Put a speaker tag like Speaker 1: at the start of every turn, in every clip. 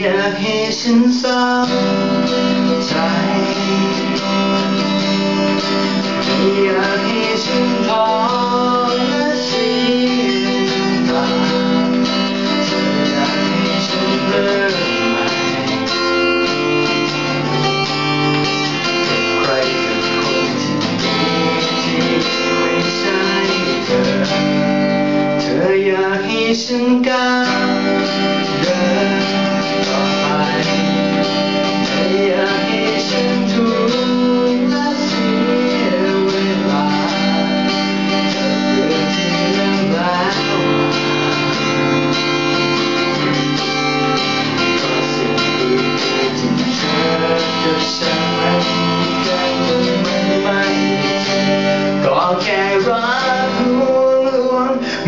Speaker 1: อยากให้ฉันสนใจ อยากให้ฉันพอและสิ้นตาเธออยากให้ฉันเริ่มใหม่กัใครกับคนที่ดีที่ไม่ใช่เธอ เธออยากให้ฉันก้าว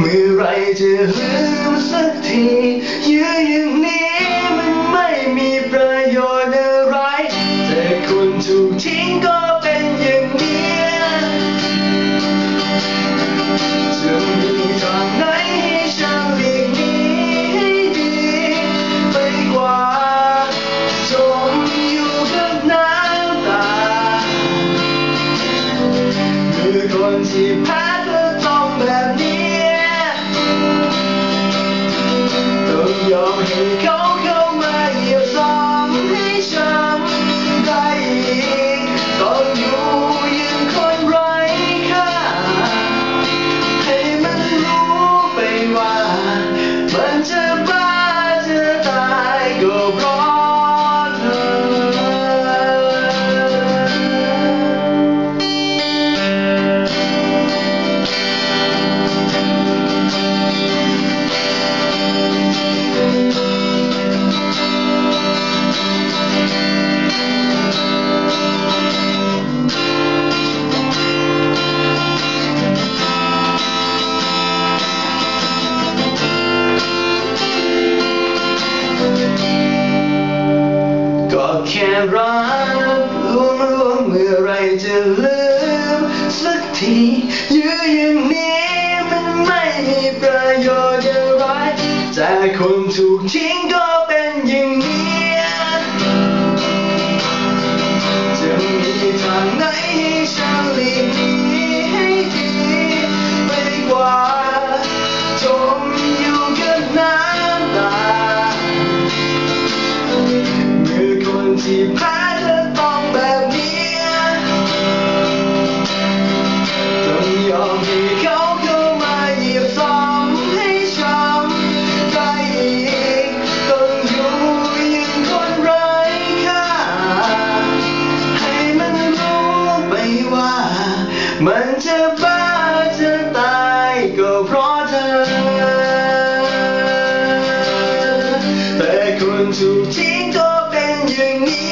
Speaker 1: เมื่อไรจะลืมสักที แค่รักรวมรวมเมื่อไรจะลืม สักทียื้ออย่างนี้มันไม่มีประโยชน์อะไรแต่คนถูกทิ้งก็เป็นอย่างนี้ พาเธอต้แบบนี้ต้องยอมให้เขาเข้ามาหยีบซ้ำให้ช้ำใจอีกต้องอยู่ยังคนไร้ค่าให้มันรู้ไปว่า มันจะบ้าจะตายก็เพราะเธอ แต่คนถูกทิ้งก็เป็นอย่างนี้